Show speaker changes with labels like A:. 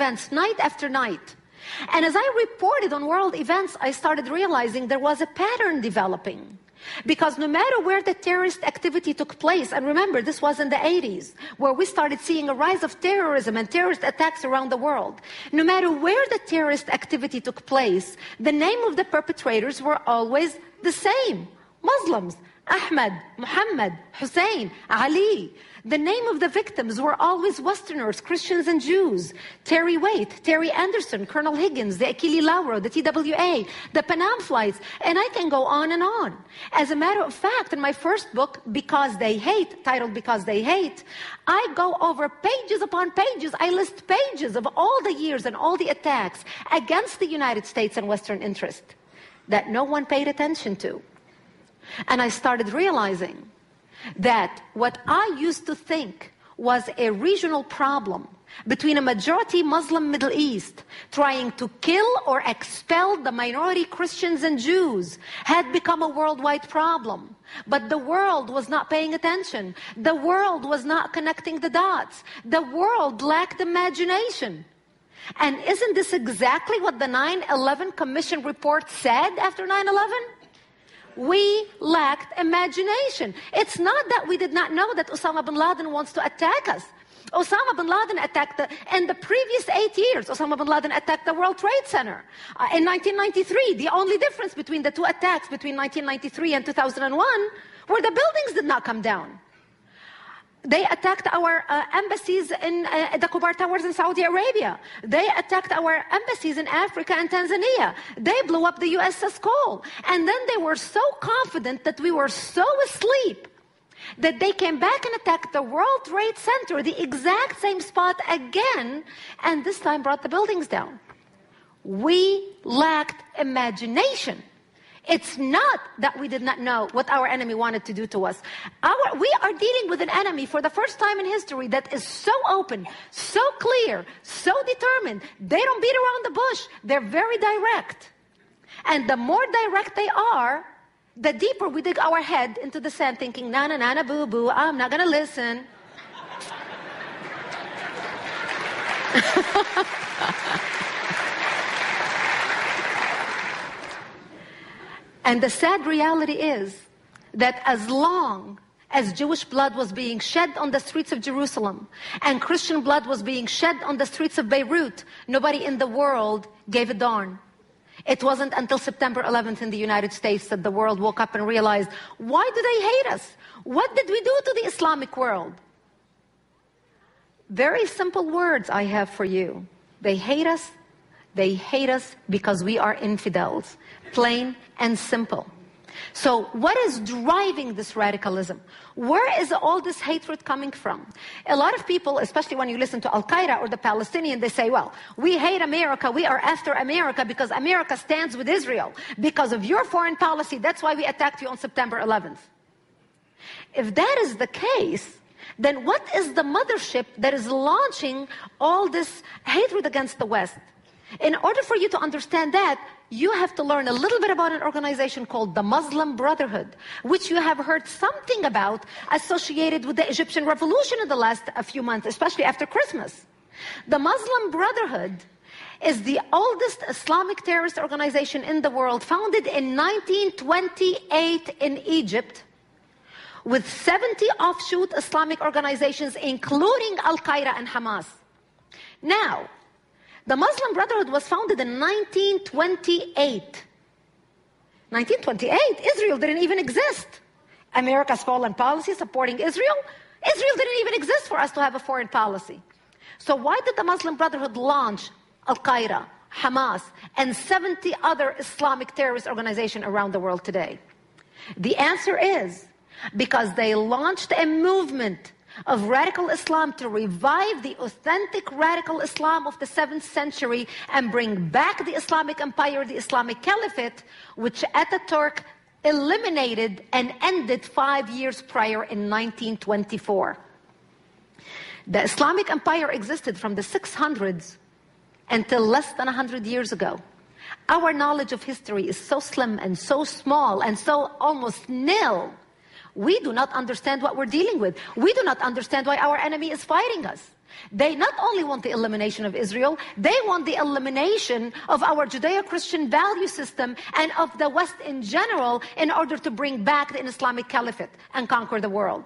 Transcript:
A: events night after night. And as I reported on world events, I started realizing there was a pattern developing. Because no matter where the terrorist activity took place, and remember, this was in the 80s, where we started seeing a rise of terrorism and terrorist attacks around the world. No matter where the terrorist activity took place, the name of the perpetrators were always the same Muslims. Ahmed, Muhammad, Hussein, Ali. The name of the victims were always Westerners, Christians and Jews. Terry Waite, Terry Anderson, Colonel Higgins, the Achille Lauro, the TWA, the Pan Am flights, and I can go on and on. As a matter of fact, in my first book, Because They Hate, titled Because They Hate, I go over pages upon pages. I list pages of all the years and all the attacks against the United States and Western interest that no one paid attention to. And I started realizing that what I used to think was a regional problem between a majority Muslim Middle East trying to kill or expel the minority Christians and Jews had become a worldwide problem. But the world was not paying attention. The world was not connecting the dots. The world lacked imagination. And isn't this exactly what the 9-11 Commission report said after 9-11? We lacked imagination. It's not that we did not know that Osama bin Laden wants to attack us. Osama bin Laden attacked the, in the previous eight years, Osama bin Laden attacked the World Trade Center. Uh, in 1993, the only difference between the two attacks between 1993 and 2001 were the buildings did not come down. They attacked our uh, embassies in uh, the Khobar Towers in Saudi Arabia. They attacked our embassies in Africa and Tanzania. They blew up the USS Cole. And then they were so confident that we were so asleep that they came back and attacked the World Trade Center, the exact same spot again, and this time brought the buildings down. We lacked imagination. It's not that we did not know what our enemy wanted to do to us. Our, we are dealing with an enemy for the first time in history that is so open, so clear, so determined. They don't beat around the bush. They're very direct. And the more direct they are, the deeper we dig our head into the sand thinking, na na na na boo boo, I'm not going to listen. And the sad reality is that as long as Jewish blood was being shed on the streets of Jerusalem and Christian blood was being shed on the streets of Beirut, nobody in the world gave a darn. It wasn't until September 11th in the United States that the world woke up and realized, why do they hate us? What did we do to the Islamic world? Very simple words I have for you. They hate us. They hate us because we are infidels plain and simple. So what is driving this radicalism? Where is all this hatred coming from? A lot of people, especially when you listen to Al-Qaeda or the Palestinian, they say, well, we hate America, we are after America because America stands with Israel. Because of your foreign policy, that's why we attacked you on September 11th. If that is the case, then what is the mothership that is launching all this hatred against the West? In order for you to understand that, you have to learn a little bit about an organization called the Muslim Brotherhood, which you have heard something about associated with the Egyptian revolution in the last few months, especially after Christmas. The Muslim Brotherhood is the oldest Islamic terrorist organization in the world, founded in 1928 in Egypt, with 70 offshoot Islamic organizations, including Al-Qaeda and Hamas. Now, the Muslim Brotherhood was founded in 1928. 1928, Israel didn't even exist. America's foreign policy supporting Israel, Israel didn't even exist for us to have a foreign policy. So why did the Muslim Brotherhood launch Al-Qaeda, Hamas, and 70 other Islamic terrorist organizations around the world today? The answer is because they launched a movement of radical Islam to revive the authentic radical Islam of the 7th century and bring back the Islamic empire, the Islamic caliphate, which Ataturk eliminated and ended five years prior in 1924. The Islamic empire existed from the 600s until less than 100 years ago. Our knowledge of history is so slim and so small and so almost nil we do not understand what we're dealing with. We do not understand why our enemy is fighting us. They not only want the elimination of Israel, they want the elimination of our Judeo-Christian value system and of the West in general in order to bring back the Islamic caliphate and conquer the world.